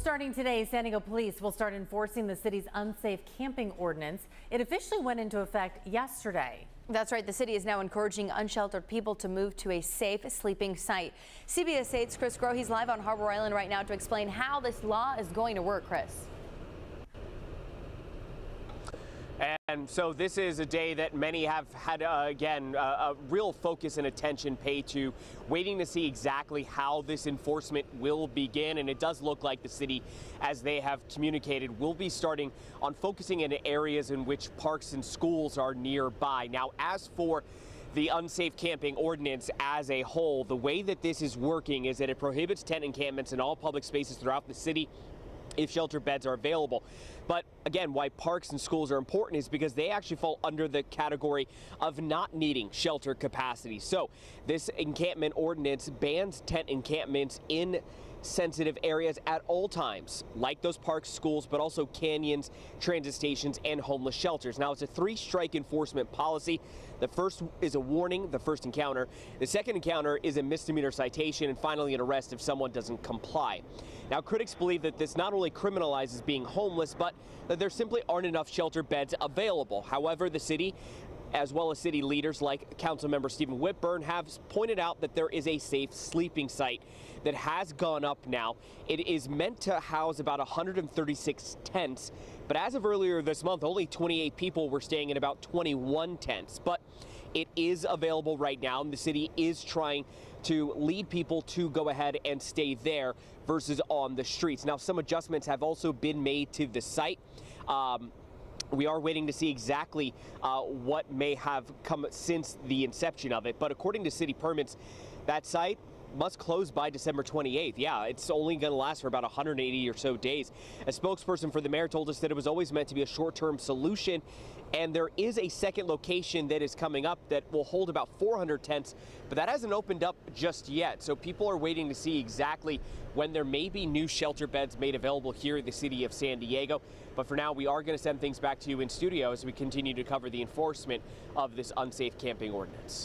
Starting today, San Diego police will start enforcing the city's unsafe camping ordinance. It officially went into effect yesterday. That's right. The city is now encouraging unsheltered people to move to a safe sleeping site. CBS 8's Chris Groh, he's live on Harbor Island right now to explain how this law is going to work, Chris. And so this is a day that many have had, uh, again, uh, a real focus and attention paid to, waiting to see exactly how this enforcement will begin. And it does look like the city, as they have communicated, will be starting on focusing in areas in which parks and schools are nearby. Now, as for the unsafe camping ordinance as a whole, the way that this is working is that it prohibits tent encampments in all public spaces throughout the city if shelter beds are available. But again, why parks and schools are important is because they actually fall under the category of not needing shelter capacity. So this encampment ordinance bans tent encampments in sensitive areas at all times, like those parks, schools, but also canyons, transit stations, and homeless shelters. Now, it's a three strike enforcement policy. The first is a warning, the first encounter. The second encounter is a misdemeanor citation, and finally, an arrest if someone doesn't comply. Now, critics believe that this not only criminalizes being homeless, but that there simply aren't enough shelter beds available. However, the city as well as city leaders like Councilmember Stephen Whitburn have pointed out that there is a safe sleeping site that has gone up now. It is meant to house about 136 tents, but as of earlier this month, only 28 people were staying in about 21 tents. But it is available right now, and the city is trying to lead people to go ahead and stay there versus on the streets. Now, some adjustments have also been made to the site. Um, we are waiting to see exactly uh, what may have come since the inception of it. But according to city permits, that site must close by December 28th. Yeah, it's only going to last for about 180 or so days. A spokesperson for the mayor told us that it was always meant to be a short-term solution, and there is a second location that is coming up that will hold about 400 tents, but that hasn't opened up just yet. So people are waiting to see exactly when there may be new shelter beds made available here in the city of San Diego. But for now, we are going to send things back to you in studio as we continue to cover the enforcement of this unsafe camping ordinance.